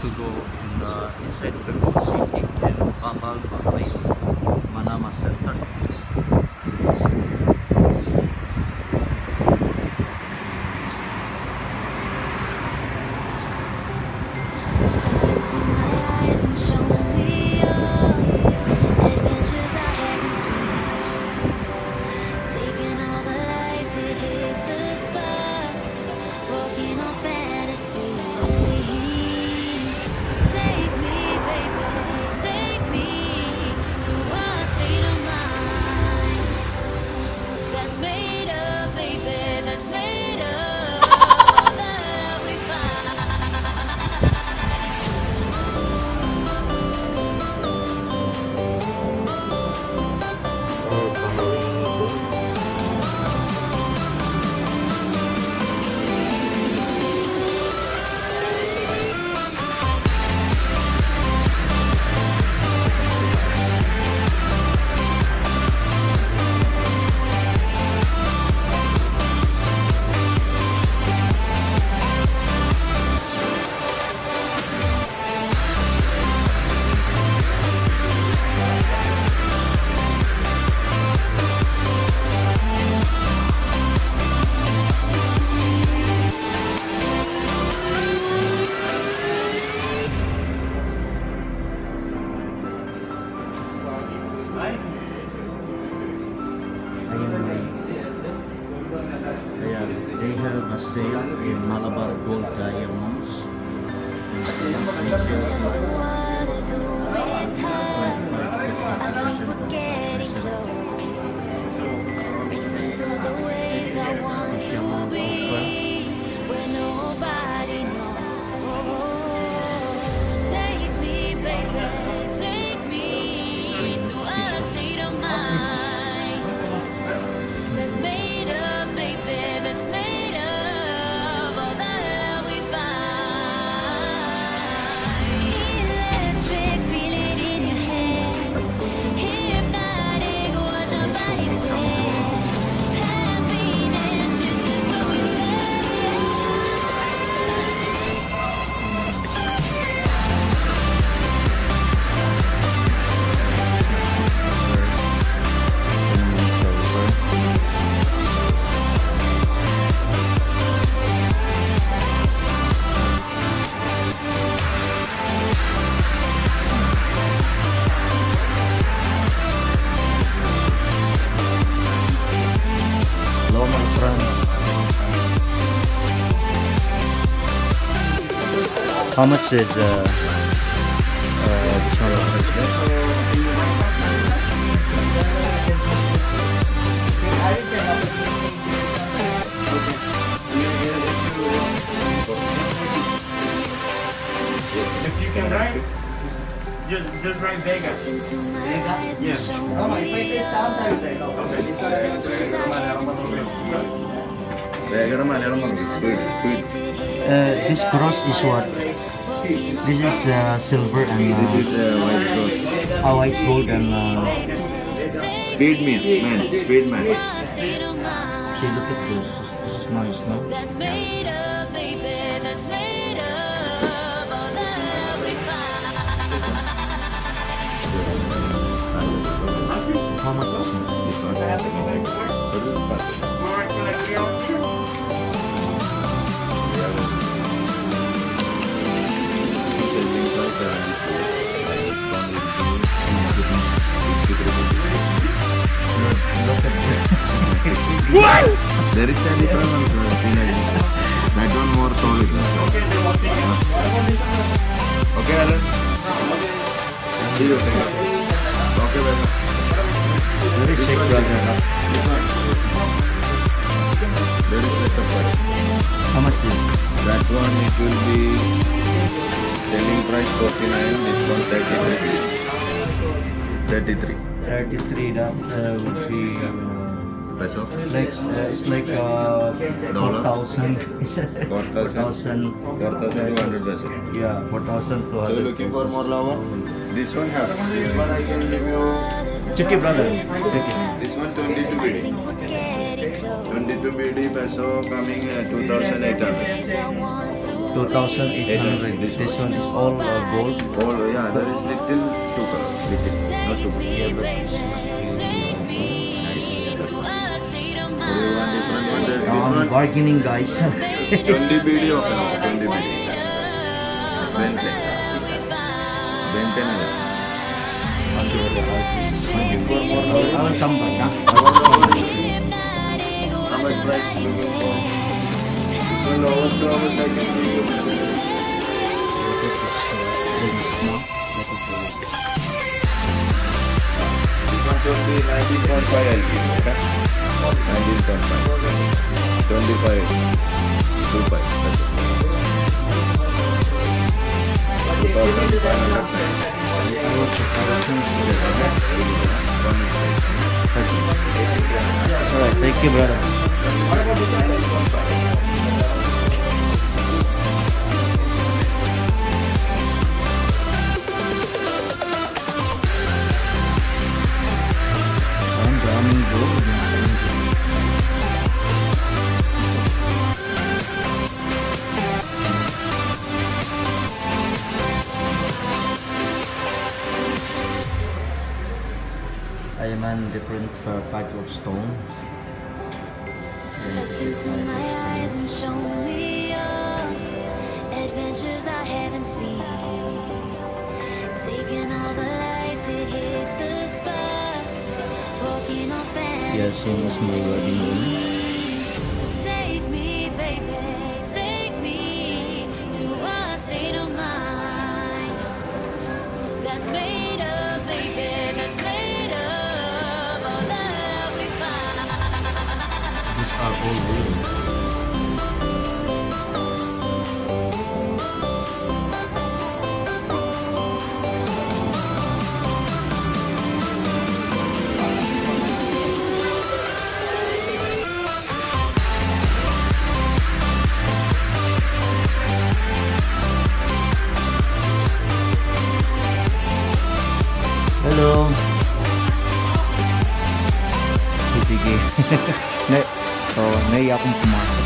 to go in the inside Purple City and Papay Manama Center. Eh, a sale in Malabar Gold Diamonds. How much is uh, uh, this? If you can write, just, just right back you. Vega? Yeah. No, my This is outside Vega. Okay. Vega, Malayalam, speed, speed. good. Uh, this cross is what? This is uh, silver and uh, this is uh, uh white gold. Uh, white gold and uh, speed man, man, speed man. See, look at this. This is nice, no? Yeah. Real. There is a difference uh, Srinagar. That one more solid. Okay, Alan? See you. Okay, brother. Very sick, brother. There is less of. How much is? That one it will be selling price 49, this one 33. 33 33. That uh, would be uh, peso. like uh, it's like uh, Dollar? 4,000. 4,000. 4,000. 4,200 peso. Yeah, 4,200. So you looking for more lower? This one have. This one I can give you. Chicky brother. Chicky. This one 22 BD. 22 BD peso coming uh, 2,800. 2,800. This, this one is all uh, gold. Gold, yeah. There is little two color. Little. Not two. Yeah, nice. I'm bargaining guys. 20 BD okay, 20 BD. 20. 20 before more be Nineteen point five. Twenty five. 2,500. Alright, thank you brother. Stones. Look into my eyes and show me your adventures I haven't seen. Taking all the life, it hits the spot. Walking on fantasy. Yeah, same as my wedding Are all. Hello. Sige. oh, naiya akong pumasok.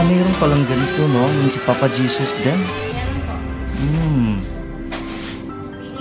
ah, mayroon palang ganito, no? Yung si Papa Jesus din. Hmm.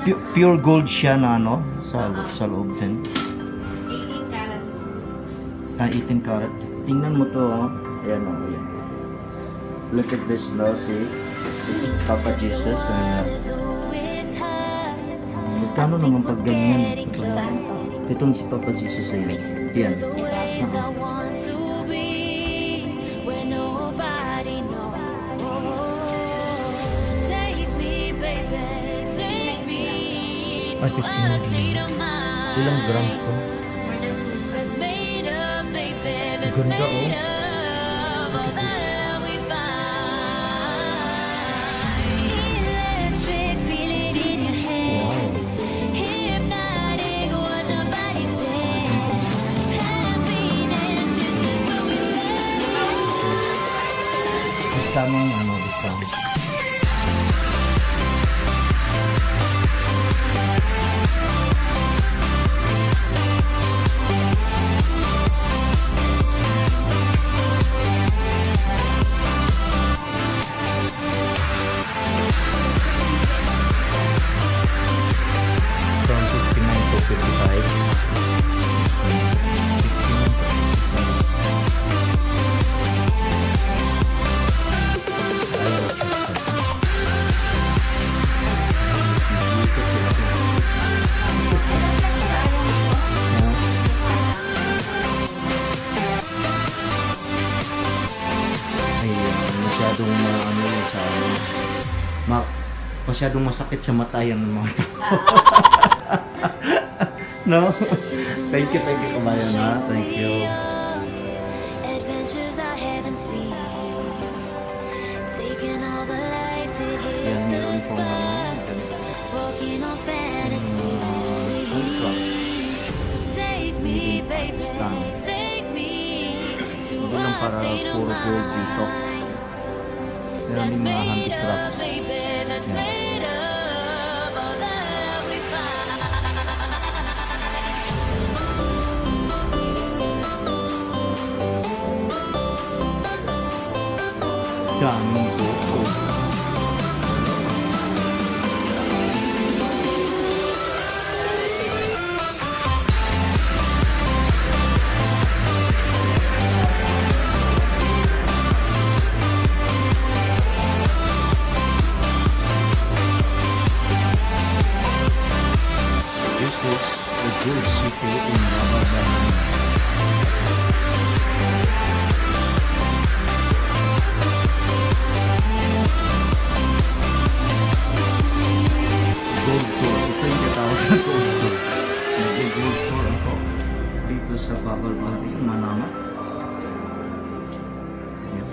Pu- pure gold siya na, no? Sa, sa loob din. 18 karat. Ah, 18 karat. Tingnan mo to, oh. Ayan, oh, ayan. Look at this now, see? Papa Jesus. Uh, magkano naman pag ganyan? Itong si Papa Jesus eh, ay yan. Ay, 15 Ilang grams po? Ganda oh. Look. Tamang masyadong masakit sa mata yan ng mga tao. no? thank you, thank you, kabayan ha. Thank you. Adventures I haven't seen. Taking all the life it hits Yan, the meron pong ano, spot. Walking on fantasy. contracts. So take me, baby, Stand. take me to Hindi lang a para state of puro gold dito. mind Meron that's din mga made of, handicrafts. baby, that's Yan. 大民国构成。good secret in Ramadan. Dito is Bab-Al Bahrain, Manama. Ayan.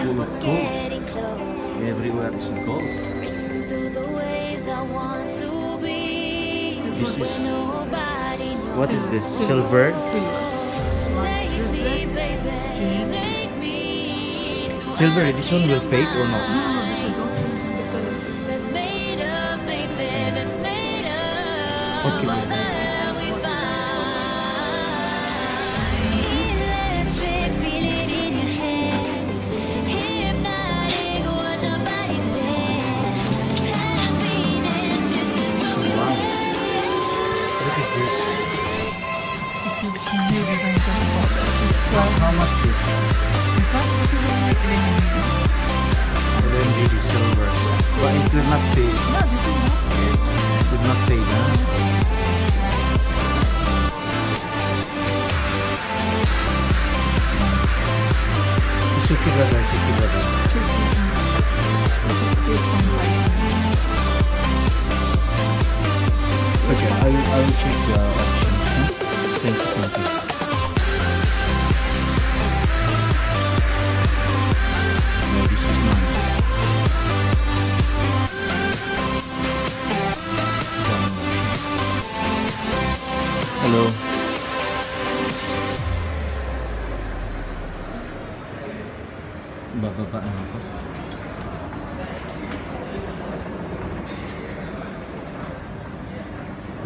Full of gold. Everywhere is. This is what is this? Silver? Silver. Silver, this one will fade or not? Okay.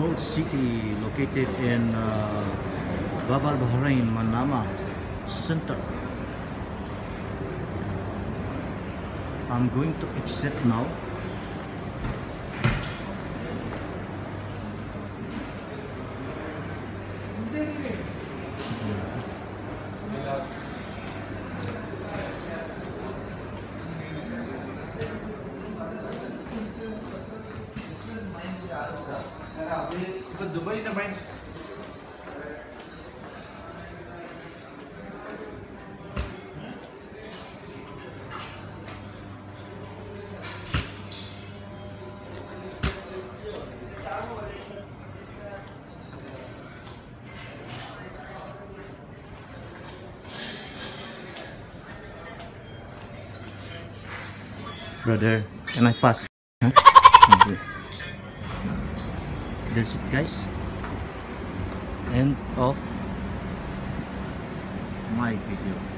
old city located in uh, Bab-Al Bahrain, Manama center. I'm going to exit now. Brother, can I pass? Huh? that's it guys. End of my video.